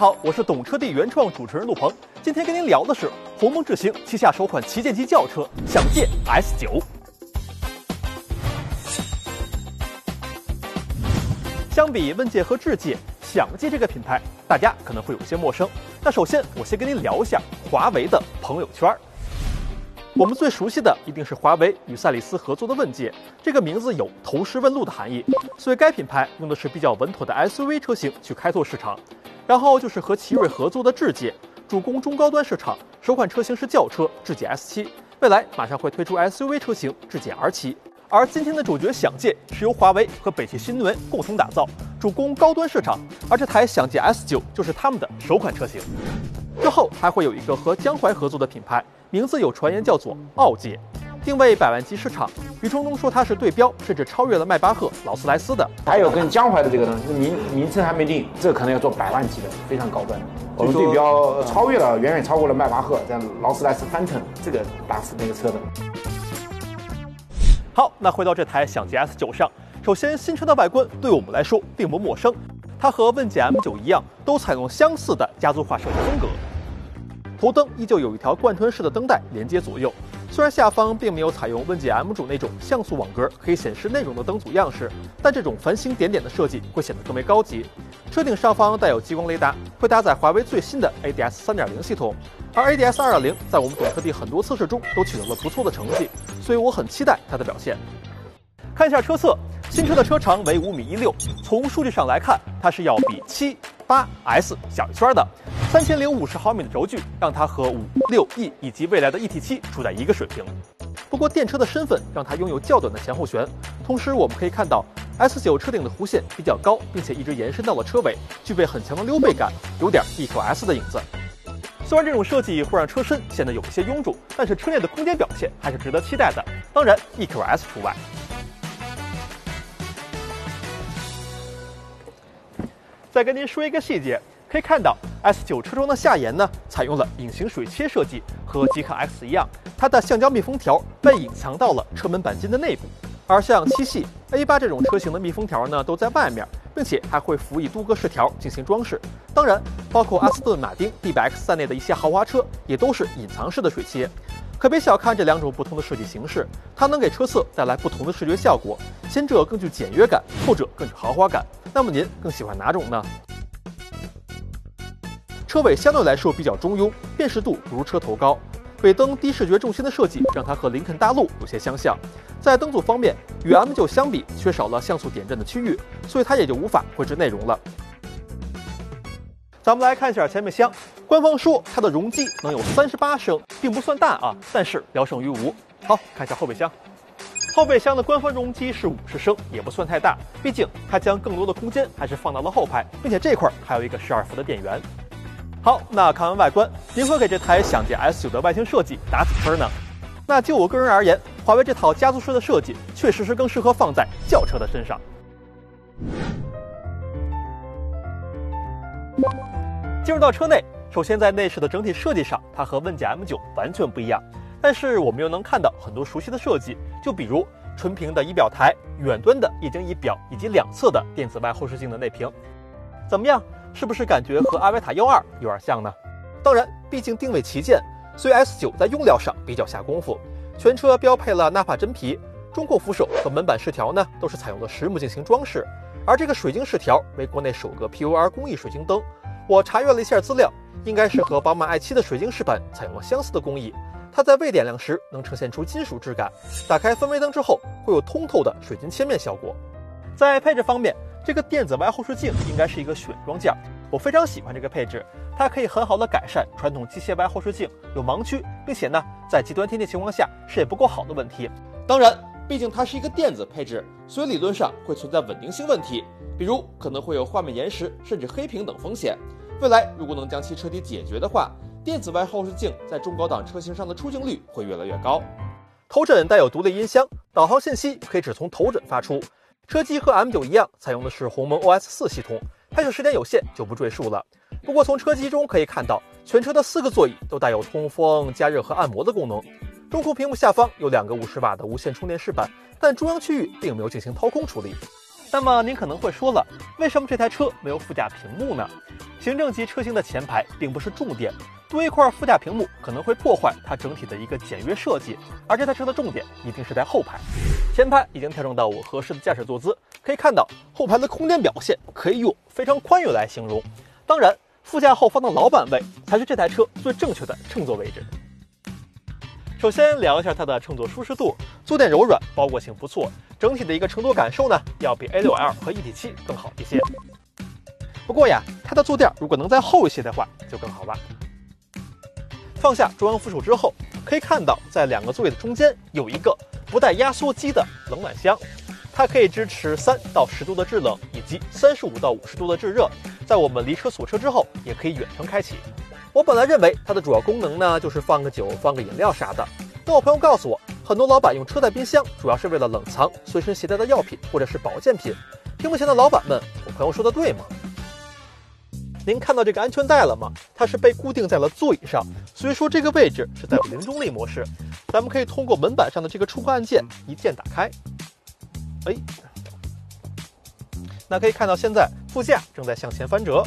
好，我是懂车帝原创主持人陆鹏。今天跟您聊的是鸿蒙智行旗下首款旗舰级轿车享界 S 九。相比问界和智界，享界这个品牌大家可能会有些陌生。那首先，我先跟您聊一下华为的朋友圈。我们最熟悉的一定是华为与赛力斯合作的问界，这个名字有投石问路的含义，所以该品牌用的是比较稳妥的 SUV 车型去开拓市场。然后就是和奇瑞合作的智界，主攻中高端市场，首款车型是轿车智界 S7，未来马上会推出 SUV 车型智界 R7。而今天的主角享界是由华为和北汽新能源共同打造，主攻高端市场，而这台享界 S9 就是他们的首款车型。之后还会有一个和江淮合作的品牌。名字有传言叫做奥界，定位百万级市场。余承东说它是对标，甚至超越了迈巴赫、劳斯莱斯的。还有跟江淮的这个呢，名名称还没定，这可能要做百万级的，非常高端。我们对标超越了，远远超过了迈巴赫，在劳斯莱斯 Phantom 这个大那个车的。好，那回到这台享界 S 九上，首先新车的外观对我们来说并不陌生，它和问界 M 九一样，都采用相似的家族化设计风格。头灯依旧有一条贯穿式的灯带连接左右，虽然下方并没有采用问界 M 主那种像素网格可以显示内容的灯组样式，但这种繁星点点的设计会显得更为高级。车顶上方带有激光雷达，会搭载华为最新的 ADS 3.0系统，而 ADS 2.0在我们懂车帝很多测试中都取得了不错的成绩，所以我很期待它的表现。看一下车侧，新车的车长为五米一六，从数据上来看，它是要比七八 S 小一圈的。三千零五十毫米的轴距，让它和五六 E 以及未来的 ET7 处在一个水平。不过电车的身份让它拥有较短的前后悬，同时我们可以看到 S9 车顶的弧线比较高，并且一直延伸到了车尾，具备很强的溜背感，有点 EQS 的影子。虽然这种设计会让车身显得有一些臃肿，但是车内的空间表现还是值得期待的，当然 EQS 除外。再跟您说一个细节。可以看到，S9 车窗的下沿呢，采用了隐形水切设计，和极氪 X 一样，它的橡胶密封条被隐藏到了车门钣金的内部。而像七系、A8 这种车型的密封条呢，都在外面，并且还会辅以镀铬饰条进行装饰。当然，包括阿斯顿马丁 DBX 在内的一些豪华车，也都是隐藏式的水切。可别小看这两种不同的设计形式，它能给车侧带来不同的视觉效果，前者更具简约感，后者更具豪华感。那么您更喜欢哪种呢？车尾相对来说比较中庸，辨识度不如车头高。尾灯低视觉重心的设计让它和林肯大陆有些相像。在灯组方面，与 M9 相比，缺少了像素点阵的区域，所以它也就无法绘制内容了。咱们来看一下前备箱，官方说它的容积能有三十八升，并不算大啊，但是聊胜于无。好看一下后备箱，后备箱的官方容积是五十升，也不算太大，毕竟它将更多的空间还是放到了后排，并且这块还有一个十二伏的电源。好，那看完外观，您会给这台享界 S9 的外形设计打几分呢？那就我个人而言，华为这套家族式的设计确实是更适合放在轿车的身上。进入到车内，首先在内饰的整体设计上，它和问界 M9 完全不一样，但是我们又能看到很多熟悉的设计，就比如纯平的仪表台、远端的液晶仪表以及两侧的电子外后视镜的内屏，怎么样？是不是感觉和阿维塔幺二有点像呢？当然，毕竟定位旗舰，所以 S9 在用料上比较下功夫。全车标配了纳帕真皮，中控扶手和门板饰条呢都是采用了实木进行装饰。而这个水晶饰条为国内首个 PUR 工艺水晶灯。我查阅了一下资料，应该是和宝马 i7 的水晶饰板采用了相似的工艺。它在未点亮时能呈现出金属质感，打开氛围灯之后会有通透的水晶切面效果。在配置方面，这个电子外后视镜应该是一个选装件，我非常喜欢这个配置，它可以很好的改善传统机械外后视镜有盲区，并且呢，在极端天气情况下视野不够好的问题。当然，毕竟它是一个电子配置，所以理论上会存在稳定性问题，比如可能会有画面延时甚至黑屏等风险。未来如果能将其彻底解决的话，电子外后视镜在中高档车型上的出镜率会越来越高。头枕带有独立音箱，导航信息可以只从头枕发出。车机和 M9 一样，采用的是鸿蒙 OS 四系统。拍摄时间有限，就不赘述了。不过从车机中可以看到，全车的四个座椅都带有通风、加热和按摩的功能。中控屏幕下方有两个五十瓦的无线充电饰板，但中央区域并没有进行掏空处理。那么您可能会说了，为什么这台车没有副驾屏幕呢？行政级车型的前排并不是重点，多一块副驾屏幕可能会破坏它整体的一个简约设计。而这台车的重点一定是在后排，前排已经调整到我合适的驾驶坐姿，可以看到后排的空间表现可以用非常宽裕来形容。当然，副驾后方的老板位才是这台车最正确的乘坐位置。首先聊一下它的乘坐舒适度，坐垫柔软，包裹性不错，整体的一个乘坐感受呢，要比 A6L 和 ET7 更好一些。不过呀，它的坐垫如果能再厚一些的话，就更好了。放下中央扶手之后，可以看到在两个座位的中间有一个不带压缩机的冷暖箱，它可以支持三到十度的制冷，以及三十五到五十度的制热，在我们离车锁车之后，也可以远程开启。我本来认为它的主要功能呢，就是放个酒、放个饮料啥的。但我朋友告诉我，很多老板用车载冰箱，主要是为了冷藏随身携带的药品或者是保健品。屏幕前的老板们，我朋友说的对吗？您看到这个安全带了吗？它是被固定在了座椅上，所以说这个位置是在零重力模式。咱们可以通过门板上的这个触控按键一键打开。哎，那可以看到现在副驾正在向前翻折。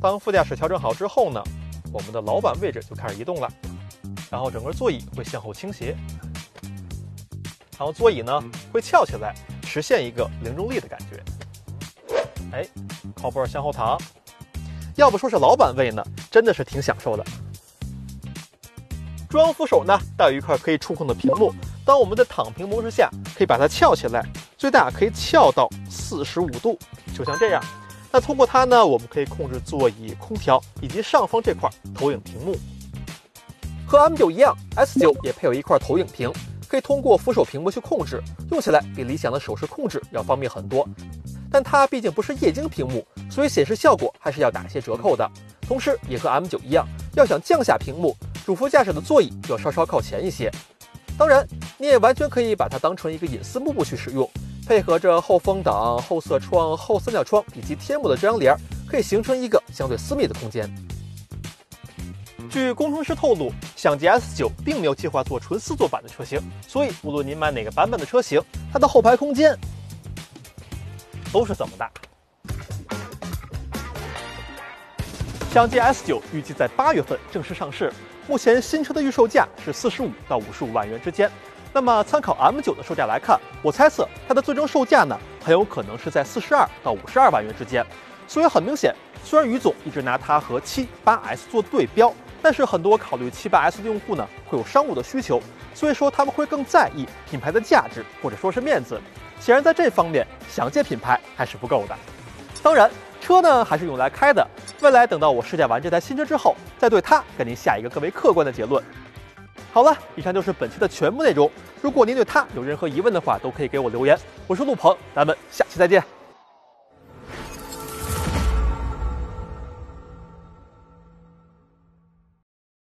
当副驾驶调整好之后呢，我们的老板位置就开始移动了，然后整个座椅会向后倾斜，然后座椅呢会翘起来，实现一个零重力的感觉。哎，靠背向后躺，要不说是老板位呢，真的是挺享受的。中央扶手呢带有一块可以触控的屏幕，当我们的躺平模式下，可以把它翘起来，最大可以翘到四十五度，就像这样。那通过它呢，我们可以控制座椅、空调以及上方这块投影屏幕。和 M9 一样，S9 也配有一块投影屏，可以通过扶手屏幕去控制，用起来比理想的手势控制要方便很多。但它毕竟不是液晶屏幕，所以显示效果还是要打一些折扣的。同时，也和 M9 一样，要想降下屏幕，主副驾驶的座椅就要稍稍靠前一些。当然，你也完全可以把它当成一个隐私幕布去使用。配合着后风挡、后侧窗、后三角窗以及天幕的遮阳帘，可以形成一个相对私密的空间。据工程师透露，享界 S9 并没有计划做纯四座版的车型，所以无论您买哪个版本的车型，它的后排空间都是这么大。相 G S9 预计在八月份正式上市，目前新车的预售价是四十五到五十五万元之间。那么，参考 M9 的售价来看，我猜测它的最终售价呢，很有可能是在四十二到五十二万元之间。所以很明显，虽然于总一直拿它和七八 S 做对标，但是很多考虑七八 S 的用户呢，会有商务的需求，所以说他们会更在意品牌的价值或者说是面子。显然，在这方面，想借品牌还是不够的。当然，车呢还是用来开的。未来等到我试驾完这台新车之后，再对它给您下一个更为客观的结论。好了，以上就是本期的全部内容。如果您对它有任何疑问的话，都可以给我留言。我是陆鹏，咱们下期再见。